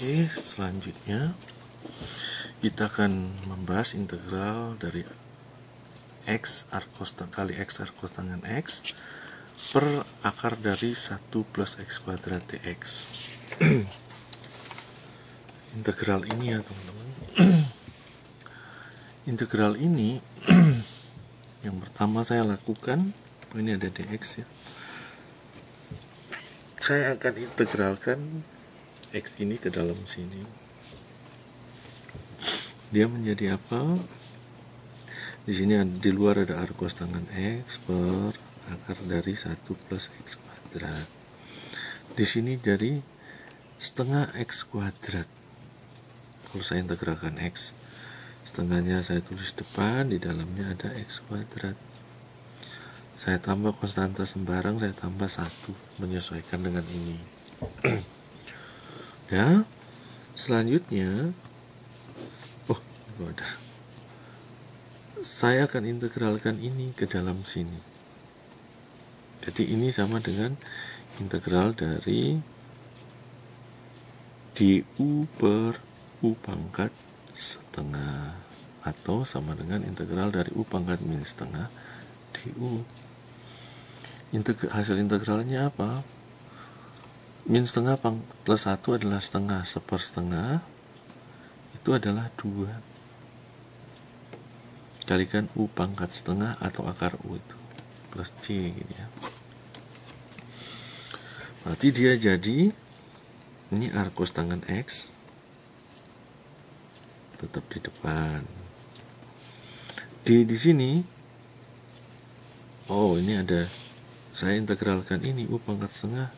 Oke, selanjutnya kita akan membahas integral dari x arkos kali x arkos tangan x per akar dari 1 plus x kuadrat dx. integral ini ya teman-teman. integral ini yang pertama saya lakukan ini ada dx ya. Saya akan integralkan X ini ke dalam sini. Dia menjadi apa? Di sini di luar ada arkos tangan X per akar dari 1 plus X kuadrat. Di sini dari setengah X kuadrat. Kalau saya integralkan X setengahnya saya tulis depan di dalamnya ada X kuadrat. Saya tambah konstanta sembarang saya tambah satu menyesuaikan dengan ini ya selanjutnya oh ada saya akan integralkan ini ke dalam sini. Jadi ini sama dengan integral dari du per u pangkat setengah atau sama dengan integral dari u pangkat min setengah du. Integ hasil integralnya apa min setengah plus satu adalah setengah. Seper setengah itu adalah dua. Kalikan u pangkat setengah atau akar u itu. Plus c gitu ya. Berarti dia jadi ini arkos tangan x tetap di depan. Di di sini oh ini ada saya integralkan ini u pangkat setengah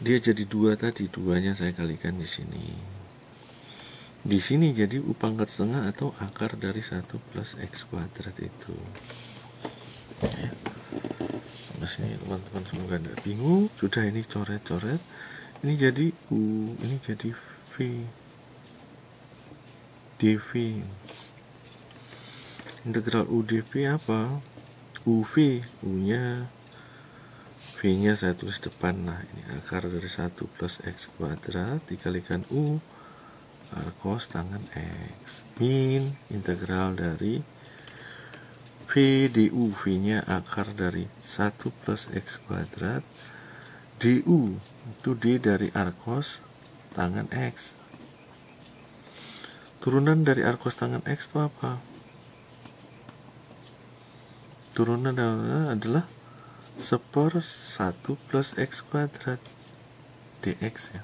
dia jadi dua tadi duanya saya kalikan di sini. Di sini jadi u pangkat setengah atau akar dari 1 plus x kuadrat itu. Ya. Mas ini teman-teman semoga tidak bingung. Sudah ini coret-coret. Ini jadi u ini jadi v. Dv integral u dv apa? Uv u nya V nya saya tulis depan. Nah ini akar dari 1 plus X kuadrat dikalikan U cos tangan X. Min integral dari V du V nya akar dari 1 plus X kuadrat du itu D dari arkos tangan X. Turunan dari arkos tangan X itu apa? Turunan adalah seper 1 plus x kuadrat dx ya.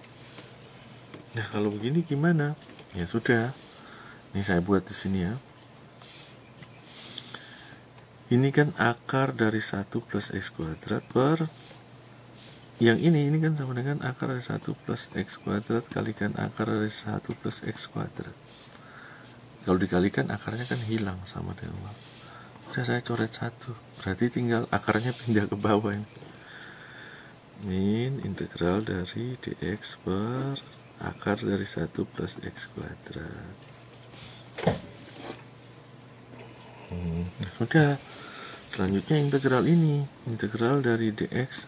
Nah kalau begini gimana? Ya sudah. Ini saya buat di sini ya. Ini kan akar dari 1 plus x kuadrat per yang ini. Ini kan sama dengan akar dari 1 plus x kuadrat kalikan akar dari 1 plus x kuadrat. Kalau dikalikan akarnya kan hilang sama dengan udah saya coret satu. Berarti tinggal akarnya pindah ke bawah ini. Min integral dari dx per akar dari 1 plus x kuadrat. Hmm, sudah selanjutnya integral ini. Integral dari dx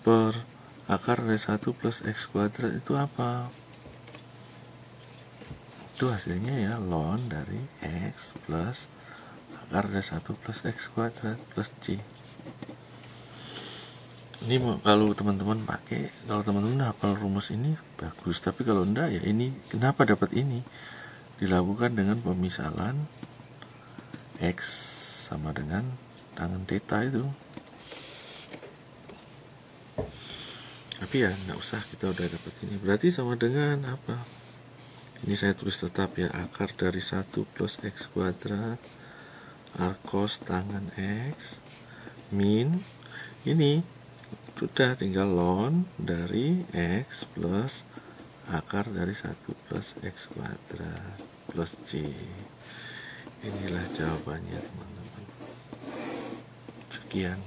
per akar dari 1 plus x kuadrat itu apa? Itu hasilnya ya ln dari x plus akar dari 1 plus x kuadrat plus c. Ini kalau teman-teman pakai kalau teman-teman hafal rumus ini bagus. Tapi kalau enggak ya ini kenapa dapat ini? Dilakukan dengan pemisalan x sama dengan tangan theta itu. Tapi ya enggak usah kita udah dapat ini. Berarti sama dengan apa? Ini saya tulis tetap ya akar dari 1 plus x kuadrat arkos tangan X min. Ini sudah tinggal ln dari X plus akar dari 1 plus X kuadrat plus C. Inilah jawabannya teman-teman. Sekian